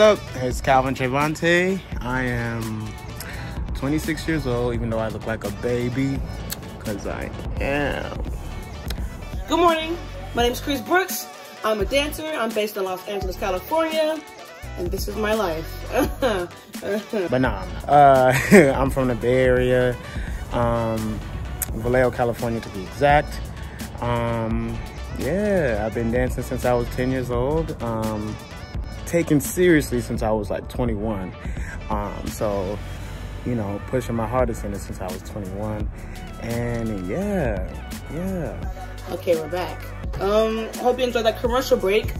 What's up? It's Kalvin Trevante. I am 26 years old, even though I look like a baby, because I am. Good morning. My name is Kerrice Brooks. I'm a dancer. I'm based in Los Angeles, California, and this is my life. but nah, uh, I'm from the Bay Area, um, Vallejo, California to be exact. Um, yeah, I've been dancing since I was 10 years old. Um, taken seriously since I was like 21. Um, so, you know, pushing my hardest in it since I was 21. And yeah, yeah. Okay, we're back. Um, hope you enjoyed that commercial break.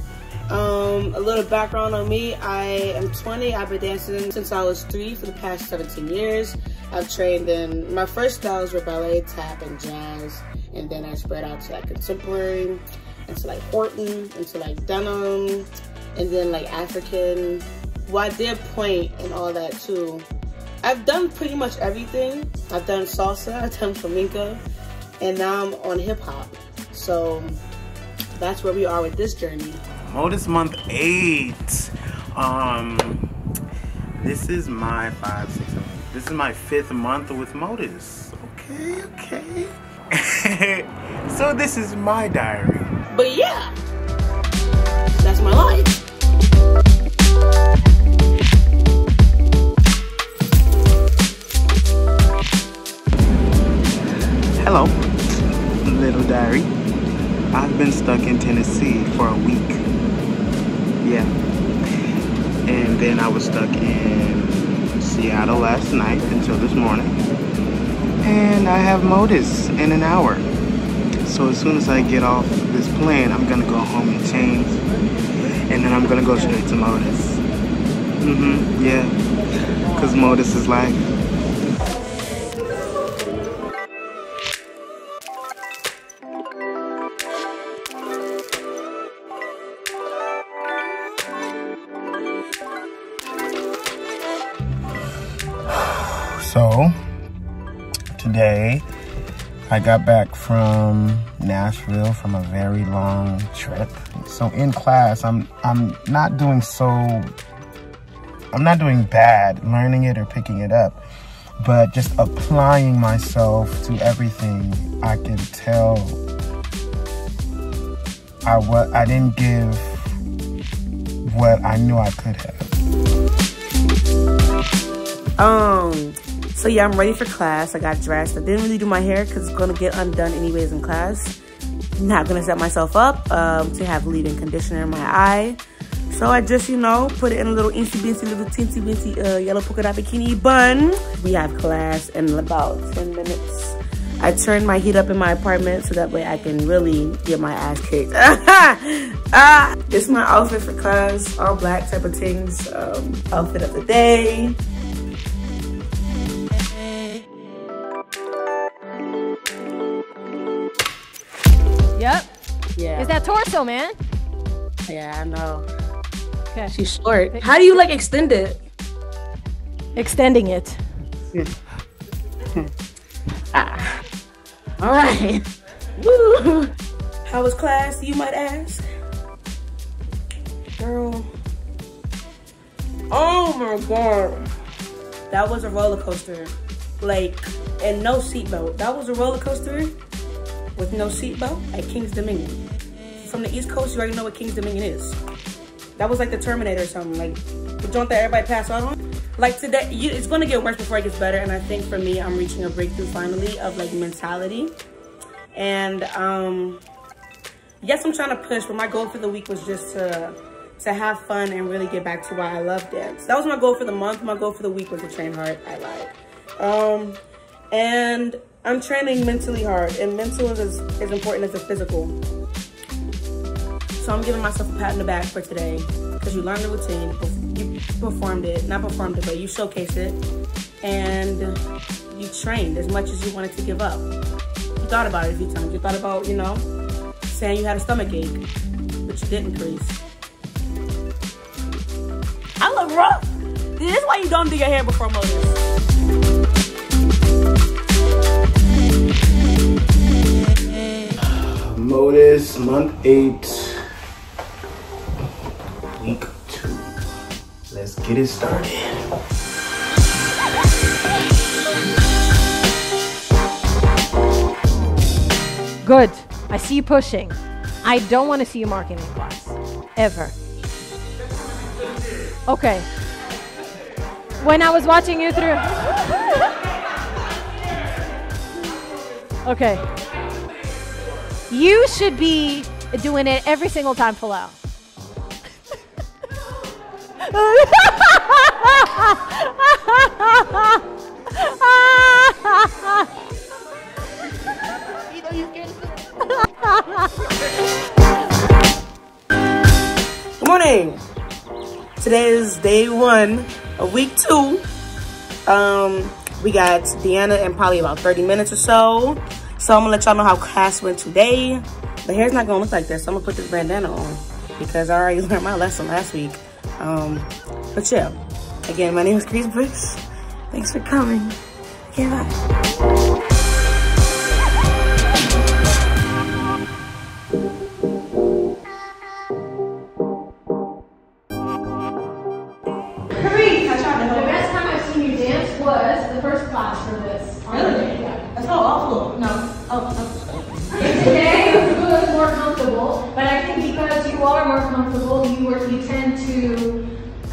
Um, a little background on me. I am 20. I've been dancing since I was three for the past 17 years. I've trained in, my first styles were ballet, tap, and jazz. And then I spread out to like contemporary, into like Horton, into like Dunham, and then like African. Well, I did pointe and all that too. I've done pretty much everything. I've done salsa, I've done flamenco, and now I'm on hip hop. So that's where we are with this journey. Motus month eight. Um, this is my five, six, seven. This is my fifth month with Motus. Okay, okay. so this is my diary. But yeah, that's my life. Hello, little diary. I've been stuck in Tennessee for a week. Yeah. And then I was stuck in Seattle last night until this morning. And I have Motus in an hour. So as soon as I get off this plane, I'm gonna go home and change. And then I'm gonna go straight to Motus. Mm-hmm, yeah. Cause Motus is life. So, today I got back from Nashville from a very long trip. So in class, I'm I'm not doing so I'm not doing bad learning it or picking it up, but just applying myself to everything. I can tell I what I didn't give what I knew I could have. Um so yeah, I'm ready for class. I got dressed. I didn't really do my hair because it's going to get undone anyways in class. Not to set myself up um, to have leave-in conditioner in my eye. So I just, you know, put it in a little insy bincy, little teensy bincy uh, yellow polka dot bikini bun. We have class in about 10 minutes. I turned my heat up in my apartment so that way I can really get my ass kicked. ah, this is my outfit for class, all black type of things. Um, outfit of the day. Yep. Yeah. Is that torso, man? Yeah, I know. Okay. She's short. How do you like extend it? Extending it. ah. All right. Woo. How was class, you might ask? Girl. Oh my god. That was a roller coaster. Like, and no seatbelt. That was a roller coaster with no seatbelt at King's Dominion. From the East Coast, you already know what King's Dominion is. That was like the Terminator or something, like the joint that everybody passed out on. Like today, you, it's gonna get worse before it gets better. And I think for me, I'm reaching a breakthrough finally of like mentality. And um, yes, I'm trying to push, but my goal for the week was just to to have fun and really get back to why I love dance. That was my goal for the month. My goal for the week was to train hard. I lied. Um, and I'm training mentally hard, and mental is as, as important as the physical. So I'm giving myself a pat in the back for today because you learned the routine, you performed it, not performed it, but you showcased it, and you trained as much as you wanted to give up. You thought about it a few times. You thought about, you know, saying you had a stomach ache, but you didn't, Kerrice. I look rough. This is why you don't do your hair before Motus. Motus, month eight, week two. let's get it started. Good. I see you pushing. I don't want to see you marking in class. Ever. Okay. When I was watching you through. okay. You should be doing it every single time out. Good morning. Today is day one of week two. Um, we got Diana in probably about 30 minutes or so. So I'm gonna let y'all know how class went today. The hair's not gonna look like this. So I'm gonna put this bandana on because I already learned my lesson last week. Um, but yeah, again, my name is Kerrice Brooks. Thanks for coming. Okay, bye.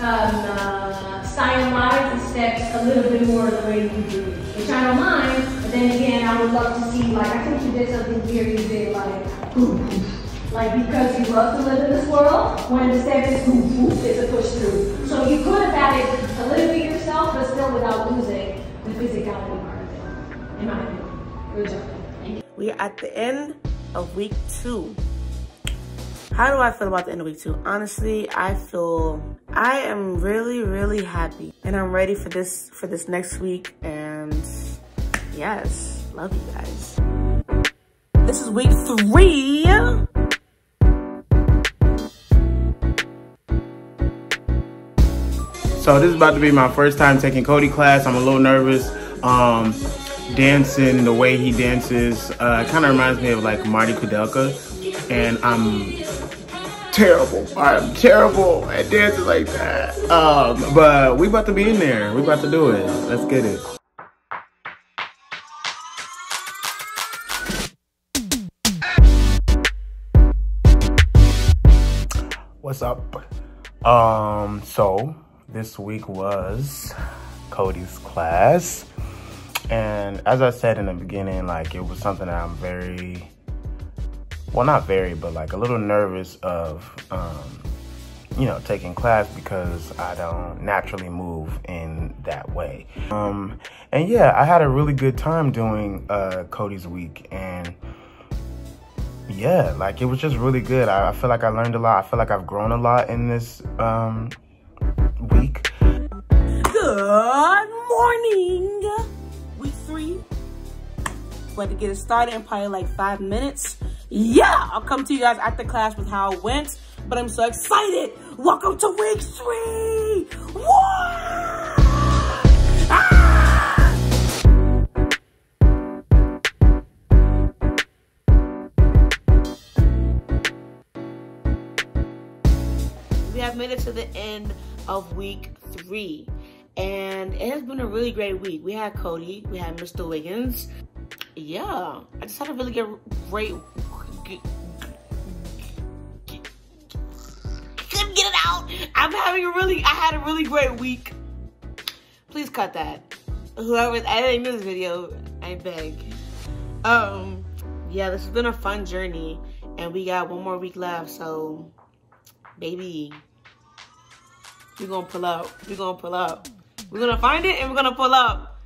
Um, uh, stylize the steps a little bit more the way you do, which I don't mind. But then again, I would love to see like I think you did something here, You did like like because you love to live in this world. When the step is poof, it's a push through. So you could have added a little bit yourself, but still without losing the physicality part of it. In my opinion. Good job. We are at the end of week two. How do I feel about the end of week two? Honestly, I feel I am really, really happy. And I'm ready for this for this next week. And yes, love you guys. This is week three. So this is about to be my first time taking Cody class. I'm a little nervous. Um, dancing, the way he dances, uh, kind of reminds me of like Marty Kudelka. And I'm terrible. I'm terrible at dancing like that. Um, but we about to be in there. We about to do it. Let's get it. What's up? Um, so this week was Cody's class. And as I said in the beginning, like it was something that I'm very, well, not very, but like a little nervous of, um, you know, taking class because I don't naturally move in that way. Um, and yeah, I had a really good time doing uh, Cody's week. And yeah, like it was just really good. I, I feel like I learned a lot. I feel like I've grown a lot in this um, week. Good morning. Week three. About to get it started in probably like five minutes. Yeah, I'll come to you guys at the class with how it went. But I'm so excited. Welcome to week three. We have made it to the end of week three. And it has been a really great week. We had Cody, we had Mr. Wiggins. Yeah, I just had a really good, great. Couldn't get it out. I'm having a really, I had a really great week. Please cut that. Whoever's editing this video, I beg. Um, yeah, this has been a fun journey, and we got one more week left. So, baby, we're gonna pull up. We're gonna pull up. We're gonna find it and we're gonna pull up.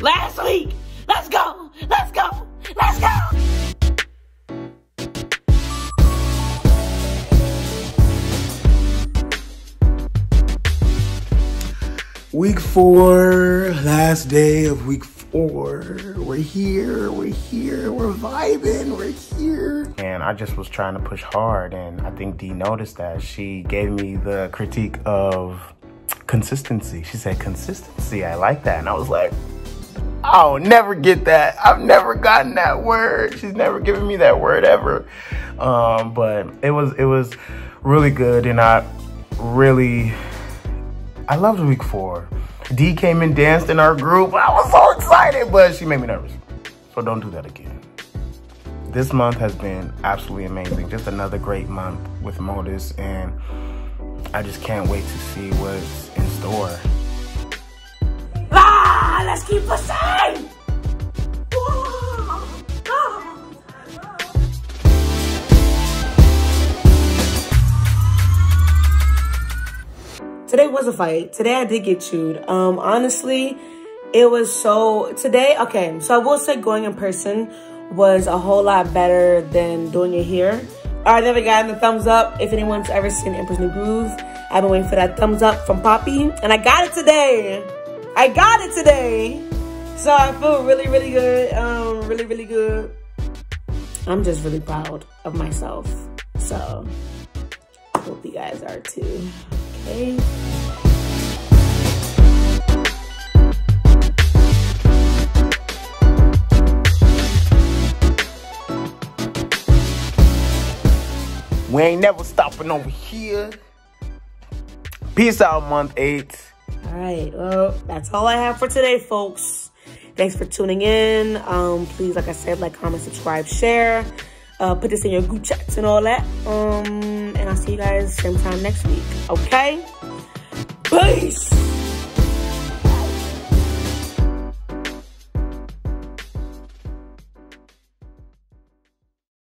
Last week. Let's go. Let's go. Let's go. Week four, last day of week four. We're here, we're here, we're vibing, we're here. And I just was trying to push hard, and I think Dee noticed that. She gave me the critique of consistency. She said, Consistency, I like that. And I was like, I'll never get that. I've never gotten that word. She's never given me that word ever. Um, but it was it was really good, and I really I loved week four. D came and danced in our group. I was so excited, but she made me nervous. So don't do that again. This month has been absolutely amazing. Just another great month with Motus, and I just can't wait to see what's in store. Ah, let's keep pushing! Today was a fight. Today I did get chewed. Um, honestly, it was so today. Okay, so I will say going in person was a whole lot better than doing it here. Right, never got the thumbs up. If anyone's ever seen Emperor's New Groove, I've been waiting for that thumbs up from Poppy, and I got it today. I got it today. So I feel really, really good. Um, really, really good. I'm just really proud of myself. So I hope you guys are too. We ain't never stopping over here. Peace out, month eight. All right. Well, that's all I have for today, folks. Thanks for tuning in. Um, please, like I said, like, comment, subscribe, share. Uh, put this in your group chats and all that. Um, and I'll see you guys same time next week. Okay? Peace!